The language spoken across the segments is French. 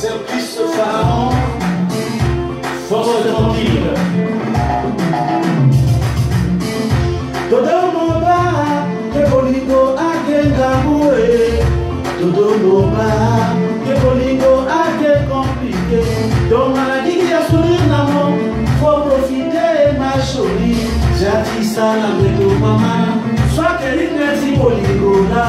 Simplice Pharaon, force tranquille. todomoba ke bolingo akenga mue todomoba ke bolingo ake komplike donc maladie ya sourire nango faut profiter ma chérie. Jatisala mbeto mama soki rinesi bolingo na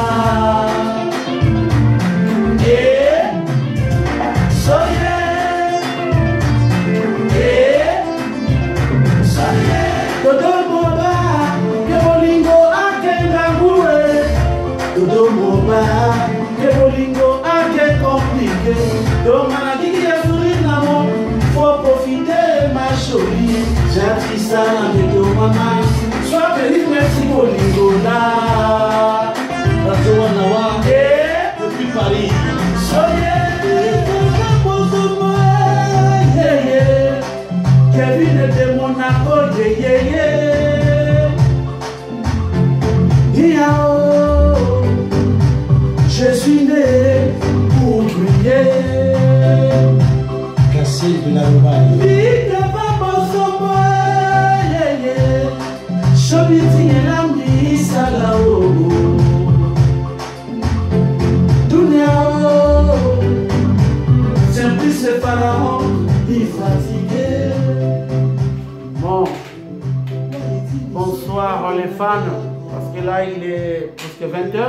my mind. So I believe we're people in go now. Bon, bonsoir les fans, parce que là il est presque 20h.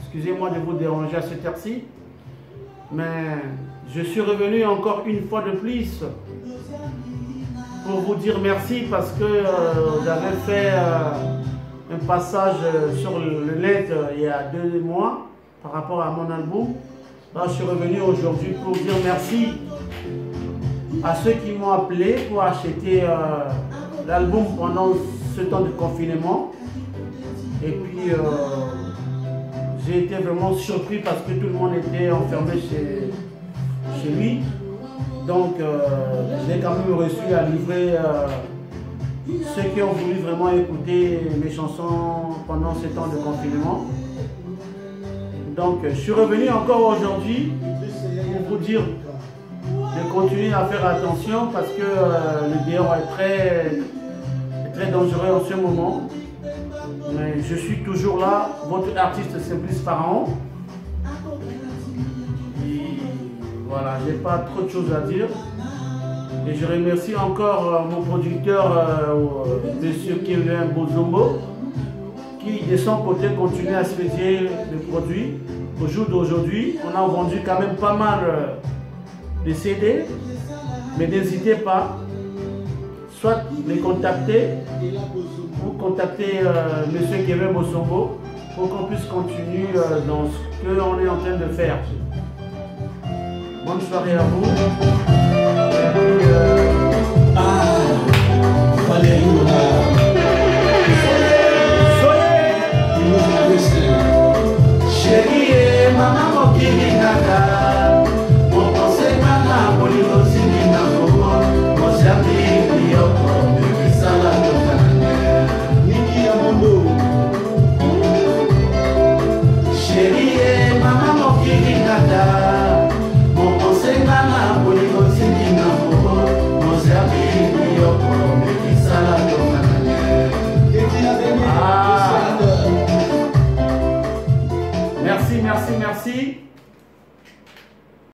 Excusez-moi de vous déranger à cette heure-ci. Mais je suis revenu encore une fois de plus pour vous dire merci parce que euh, vous avez fait euh, un passage euh, sur le net euh, il y a deux mois par rapport à mon album. Je suis revenu aujourd'hui pour dire merci à ceux qui m'ont appelé pour acheter euh, l'album pendant ce temps de confinement. Et puis, euh, j'ai été vraiment surpris parce que tout le monde était enfermé chez lui. Donc, euh, j'ai quand même réussi à livrer euh, ceux qui ont voulu vraiment écouter mes chansons pendant ce temps de confinement. Donc, je suis revenu encore aujourd'hui pour vous dire de continuer à faire attention parce que euh, le dehors est très, très dangereux en ce moment. Mais je suis toujours là, votre artiste Simplice Pharaon. Voilà, j'ai pas trop de choses à dire. Et je remercie encore euh, mon producteur, euh, euh, monsieur Kevin Bozombo, qui de son côté continue à expédier le produit. Au jour d'aujourd'hui, on a vendu quand même pas mal de CD, mais n'hésitez pas, soit les contacter ou contacter monsieur Kevin Bozombo pour qu'on puisse continuer dans ce qu'on est en train de faire. Bonne soirée à vous. se